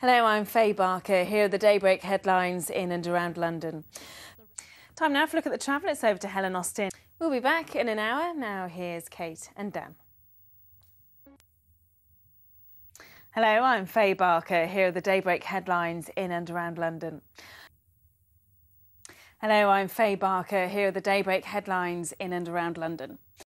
Hello, I'm Faye Barker. Here are the daybreak headlines in and around London. Time now for a look at the travel. It's over to Helen Austin. We'll be back in an hour. Now here's Kate and Dan. Hello, I'm Faye Barker. Here are the daybreak headlines in and around London. Hello, I'm Faye Barker. Here are the daybreak headlines in and around London.